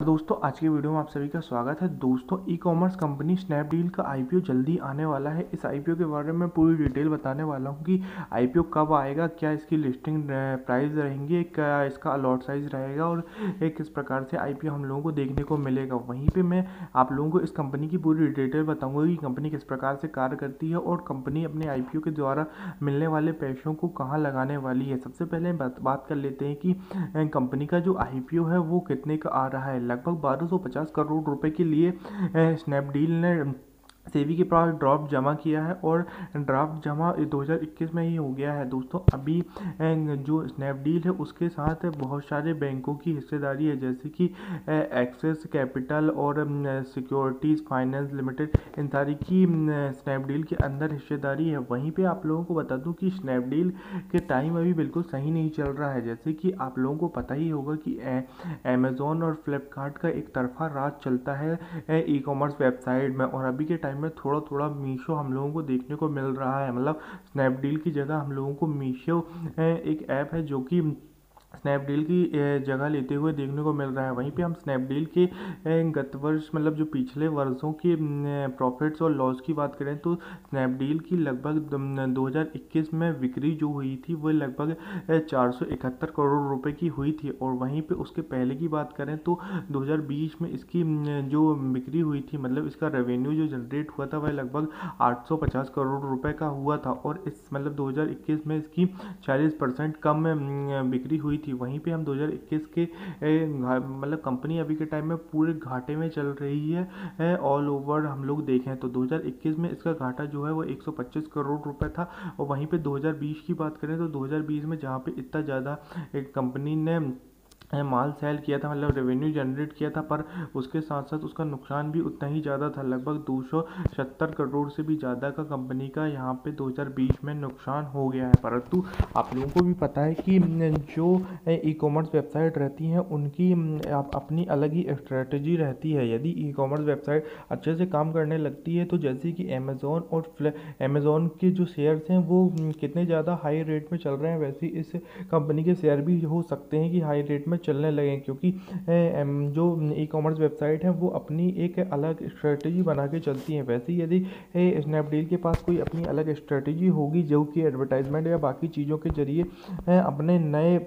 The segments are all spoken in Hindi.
दोस्तों, आज की वीडियो में आप सभी का स्वागत है। दोस्तों ई कॉमर्स कंपनी स्नैपडील का आईपीओ जल्दी आने वाला है। इस आईपीओ के बारे में पूरी डिटेल बताने वाला हूँ कि आईपीओ कब आएगा, क्या इसकी लिस्टिंग प्राइस रहेंगी, क्या इसका अलॉट साइज़ रहेगा और एक किस प्रकार से आईपीओ हम लोगों को देखने को मिलेगा। वहीं पर मैं आप लोगों को इस कंपनी की पूरी डिटेल बताऊँगा कि कंपनी किस प्रकार से कार्य करती है और कंपनी अपने आईपीओ के द्वारा मिलने वाले पैसों को कहाँ लगाने वाली है। सबसे पहले बात कर लेते हैं कि कंपनी का जो आईपीओ है वो कितने का आ रहा है। लगभग 1250 करोड़ रुपए के लिए स्नैपडील ने सेबी के पास ड्राफ्ट जमा किया है और ड्राफ्ट जमा 2021 में ही हो गया है। दोस्तों, अभी जो स्नैपडील है, उसके साथ बहुत सारे बैंकों की हिस्सेदारी है, जैसे कि एक्सेस कैपिटल और सिक्योरिटीज़ फाइनेंस लिमिटेड इन सारी की स्नैपडील के अंदर हिस्सेदारी है। वहीं पे आप लोगों को बता दूँ कि स्नैपडील के टाइम अभी बिल्कुल सही नहीं चल रहा है। जैसे कि आप लोगों को पता ही होगा कि अमेज़ोन और फ्लिपकार्ट का एक तरफा राज चलता है ई कॉमर्स वेबसाइट में, और अभी के टाइम टाइम में थोड़ा थोड़ा मीशो हम लोगों को देखने को मिल रहा है। मतलब स्नैपडील की जगह हम लोगों को मीशो एक ऐप है जो कि स्नैपडील की जगह लेते हुए देखने को मिल रहा है। वहीं पे हम स्नैपडील के गत वर्ष मतलब जो पिछले वर्षों के प्रॉफिट्स और लॉस की बात करें तो स्नैपडील की लगभग 2021 में बिक्री जो हुई थी वह लगभग चार सौ इकहत्तर करोड़ रुपए की हुई थी। और वहीं पे उसके पहले की बात करें तो 2020 में इसकी जो बिक्री हुई थी मतलब इसका रेवेन्यू जो जनरेट हुआ था, वह लगभग 850 करोड़ रुपए का हुआ था। और इस मतलब 2021 में इसकी 40 परसेंट कम बिक्री हुई थी। वहीं पे हम 2021 के मतलब कंपनी अभी के टाइम में पूरे घाटे में चल रही है ऑल ओवर हम लोग देखें तो 2021 में इसका घाटा जो है वो 125 करोड़ रुपए था और वहीं पे 2020 की बात करें तो 2020 में जहाँ पे इतना ज़्यादा एक कंपनी ने माल सेल किया था मतलब रेवेन्यू जनरेट किया था, पर उसके साथ साथ उसका नुकसान भी उतना ही ज़्यादा था। लगभग दो करोड़ से भी ज़्यादा का कंपनी का यहाँ पे 2020 में नुकसान हो गया है। परंतु आप लोगों को भी पता है कि, जो ई कॉमर्स वेबसाइट रहती हैं, उनकी आप, अपनी अलग ही स्ट्रेटजी रहती है। यदि ई कॉमर्स वेबसाइट अच्छे से काम करने लगती है तो जैसे कि अमेज़ोन और अमेज़ोन के जो शेयर्स हैं, वो कितने ज़्यादा हाई रेट में चल रहे हैं, वैसे इस कंपनी के शेयर भी हो सकते हैं कि हाई रेट में चलने लगे क्योंकि जो ई कॉमर्स वेबसाइट है, वो अपनी एक अलग स्ट्रेटजी बना के चलती है। वैसे यदि स्नैपडील के पास कोई अपनी अलग स्ट्रेटजी होगी, जो कि एडवर्टाइजमेंट या बाकी चीज़ों के ज़रिए अपने नए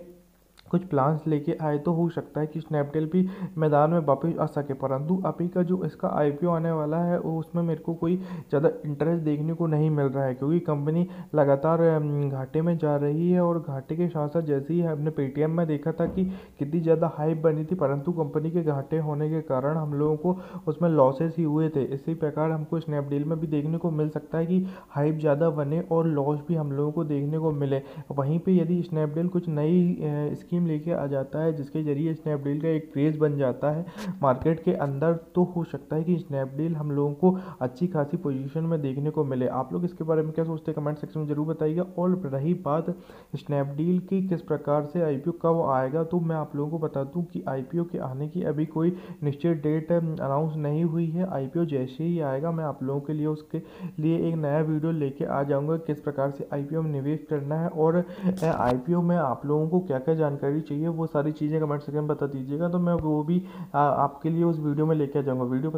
कुछ प्लान्स लेके आए तो हो सकता है कि स्नैपडील भी मैदान में वापस आ सके। परंतु अभी का जो इसका आईपीओ आने वाला है, वो उसमें मेरे को कोई ज़्यादा इंटरेस्ट देखने को नहीं मिल रहा है, क्योंकि कंपनी लगातार घाटे में जा रही है और घाटे के साथ साथ जैसे ही हमने पेटीएम में देखा था कि कितनी ज़्यादा हाइप बनी थी, परंतु कंपनी के घाटे होने के कारण हम लोगों को उसमें लॉसेस ही हुए थे। इसी प्रकार हमको स्नैपडील में भी देखने को मिल सकता है कि हाइप ज़्यादा बने और लॉस भी हम लोगों को देखने को मिले। वहीं पर यदि स्नैपडील कुछ नई स्कीम स्कीम लेके आ जाता है, जिसके ज़रिए स्नैपडील का एक क्रेज़ बन जाता है। मार्केट के अंदर तो हो सकता है कि स्नैपडील हम लोगों को अच्छी खासी पोजीशन में देखने को मिले। आप लोग इसके बारे में क्या सोचते हैं? कमेंट सेक्शन में ज़रूर बताइएगा। और रही बात स्नैपडील की किस प्रकार से आईपीओ कब आएगा? तो मैं आप लोगों को बता दूँ कि आई के आने की अभी कोई निश्चित डेट अनाउंस नहीं हुई है। आईपीओ जैसे ही आएगा, मैं आप लोगों के लिए उसके लिए एक नया वीडियो लेके आ जाऊँगा, किस प्रकार से आईपीओ में निवेश करना है और आईपीओ में आप लोगों को क्या क्या जानकारी जानकारी चाहिए, वो सारी चीज़ें कमेंट सेक्शन में बता दीजिएगा तो मैं वो भी आपके लिए उस वीडियो में लेके आ जाऊँगा। वीडियो